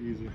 Easy.